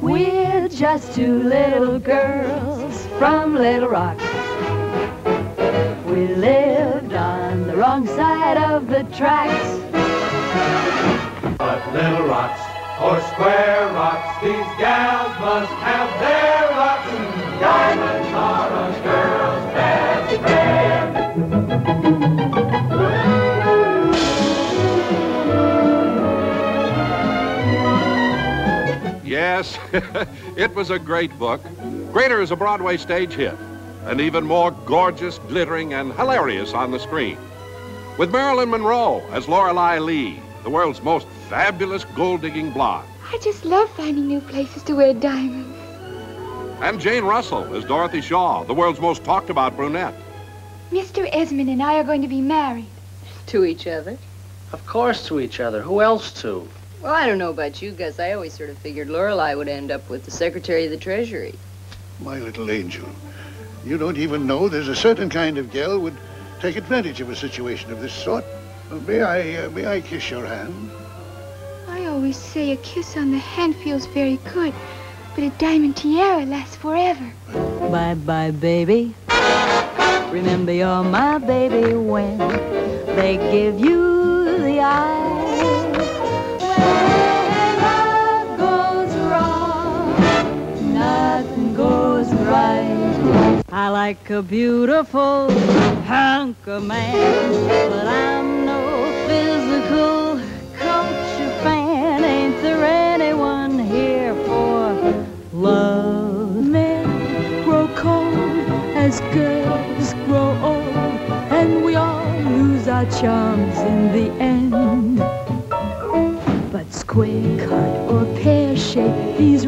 We're just two little girls from Little Rock. We lived on the wrong side of the tracks. But little rocks or square rocks, these gals must have their Yes, it was a great book. Greater as a Broadway stage hit, and even more gorgeous, glittering, and hilarious on the screen. With Marilyn Monroe as Lorelei Lee, the world's most fabulous gold-digging blonde, I just love finding new places to wear diamonds. and Jane Russell as Dorothy Shaw, the world's most talked-about brunette. Mr. Esmond and I are going to be married. To each other? Of course to each other. Who else to? Well, I don't know about you Gus. I always sort of figured Lorelei would end up with the Secretary of the Treasury. My little angel, you don't even know there's a certain kind of gal would take advantage of a situation of this sort. Uh, May I, uh, may I kiss your hand? I always say a kiss on the hand feels very good, but a diamond tiara lasts forever. Bye bye, baby. Remember you're my baby when they give you the eye. I like a beautiful hunk of man, but I'm no physical culture fan. Ain't there anyone here for love? Men grow cold as girls grow old, and we all lose our charms in the end. But square cut or pear shape, these